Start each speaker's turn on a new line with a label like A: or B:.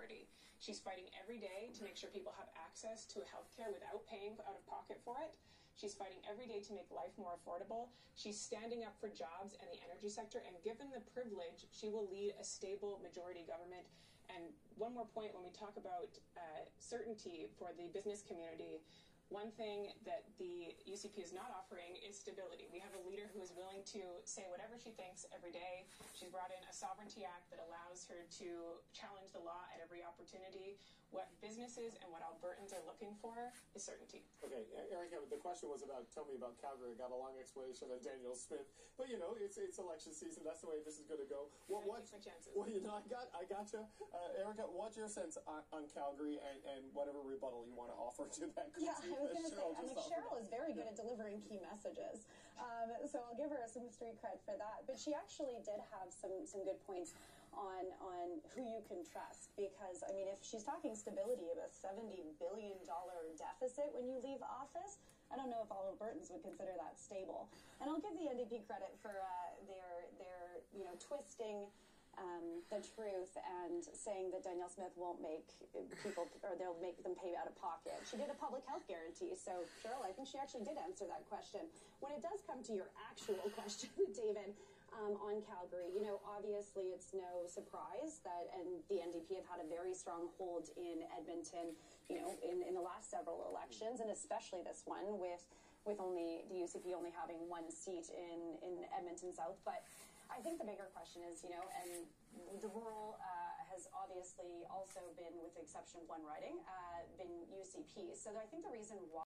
A: majority. She's fighting every day to make sure people have access to health care without paying out of pocket for it. She's fighting every day to make life more affordable. She's standing up for jobs and the energy sector, and given the privilege, she will lead a stable majority government. And one more point when we talk about uh, certainty for the business community, one thing that the UCP is not offering is stability. We have a leader who is willing to say whatever she thinks every day. She's brought in a sovereignty act that allows her to challenge the law at every opportunity. What businesses and what Albertans are looking for is certainty.
B: Okay, Erica, the question was about tell me about Calgary. I got a long explanation on Danielle Smith, but you know it's it's election season. That's the way this is going to go.
A: Well, what? My chances.
B: Well, you know, I got I got you, uh, Erica. What's your sense on, on Calgary and, and, whatever rebuttal you want to offer to that?
C: Yeah I was going to say, I mean, Cheryl is very good at delivering key messages. Um, so I'll give her some street cred for that. But she actually did have some, some good points on, on who you can trust. Because, I mean, if she's talking stability of a $70 billion deficit when you leave office, I don't know if all Albertans would consider that stable. And I'll give the NDP credit for uh, their, their, you know, twisting um, the truth and saying that Danielle Smith won't make people, or they'll make them pay out of pocket. She did a public health guarantee. So, Cheryl, I think she actually did answer that question. When it does come to your actual question, David, um, on Calgary, you know, obviously it's no surprise that, and the NDP have had a very strong hold in Edmonton, you know, in, in the last several elections, and especially this one with with only the UCP only having one seat in, in Edmonton South. But I think the bigger question is, you know, and the rural uh, has obviously also been, with the exception of one riding, uh, been UCP. So I think the reason why